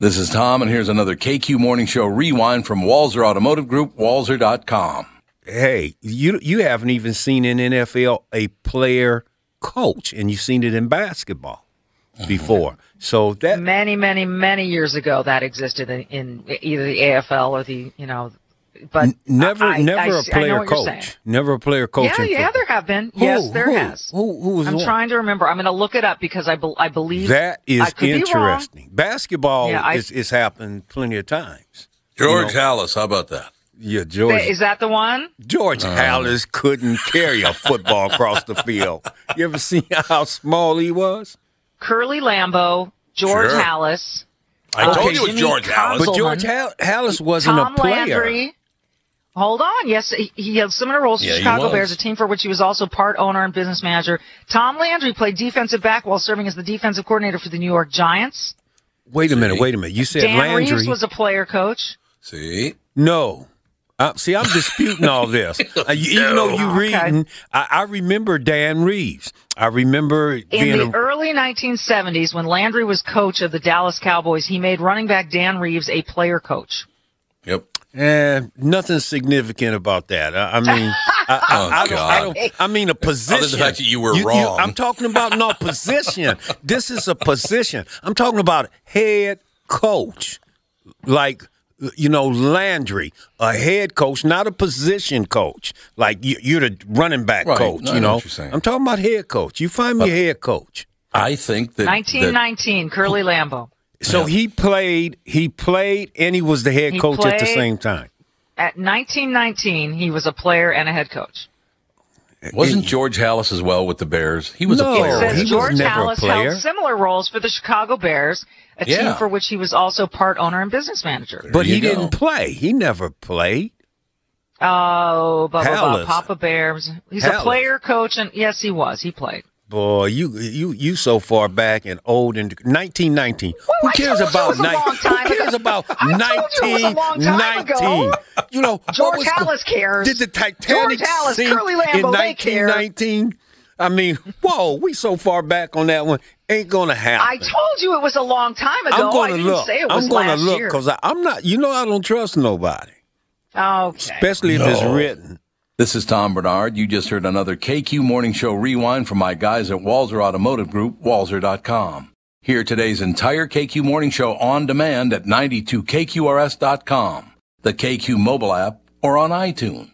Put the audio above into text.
This is Tom, and here's another KQ Morning Show rewind from Walser Automotive Group, walser.com. Hey, you you haven't even seen in NFL a player coach, and you've seen it in basketball mm-hmm. before. So that many, many, many years ago that existed in, in either the AFL or the you know, but n- never I, never I, a I know player what you're saying. coach, never a player coach. Yeah, in yeah, football. there have been. Who? yes, there Who? has. Who, who was I'm one? trying to remember. I'm going to look it up because I, be, I believe That is I could be interesting. Basketball Yeah, I- is, is happened plenty of times. George Halas, how about that? Yeah, George Is that the one? George uh-huh. Halas couldn't carry a football across the field. You ever seen how small he was? Curly Lambeau, George Sure. Halas, I Okay, told you it was George Halas. But George Hall- Halas wasn't Tom a player. Landry. Hold on. Yes, he, he had similar roles to Yeah, the Chicago. Bears, a team for which he was also part owner and business manager. Tom Landry played defensive back while serving as the defensive coordinator for the New York Giants. Wait a minute, wait a minute. You said Dan Landry. Reeves was a player coach. See? No. Uh, see, I'm disputing all this. Uh, you, even though you Okay. reading, I, I remember Dan Reeves. I remember In being the a, early 1970s, when Landry was coach of the Dallas Cowboys, he made running back Dan Reeves a player coach. Yep. eh, nothing significant about that. I, I mean, I, I, Oh, I, don't, I don't. I mean, a position. fact that you were wrong. I'm talking about no position. this is a position. I'm talking about head coach, like you know Landry, a head coach, not a position coach. Like you, you're the running back Right. coach. No, you know know, what you're saying. I'm talking about head coach. You find me a head coach. I think that. that 1919, Curly Lambeau. So he played, he played, and he was the head He coach at the same time. At 1919, he was a player and a head coach. wasn't George Halas as well with the Bears? He was No, a player. It he says was George never Halas player. held similar roles for the Chicago Bears, a team for which he was also part owner and business manager. But he go. didn't play. He never played. Oh, blah, blah, blah. Papa Bears. He's Halas. a player, coach, and yes, he was. He played. Boy, you you you so far back and old and 1919. Who cares told you it about was a nine? long time Who cares about I you it was a long time 1919? You know, what George was- Halas cares. Did the Titanic George Halas, sink Curly Lambeau, in 1919? I mean, whoa, we so far back on that one. Ain't gonna happen. I told you it was a long time ago. I'm gonna didn't look. say it was I'm gonna last look because I'm not. You know, I don't trust nobody, Okay. especially if it's written. This is Tom Barnard. You just heard another KQ Morning Show rewind from my guys at Walser Automotive Group, walser.com. Hear today's entire KQ Morning Show on demand at 92kqrs.com, the KQ mobile app, or on iTunes.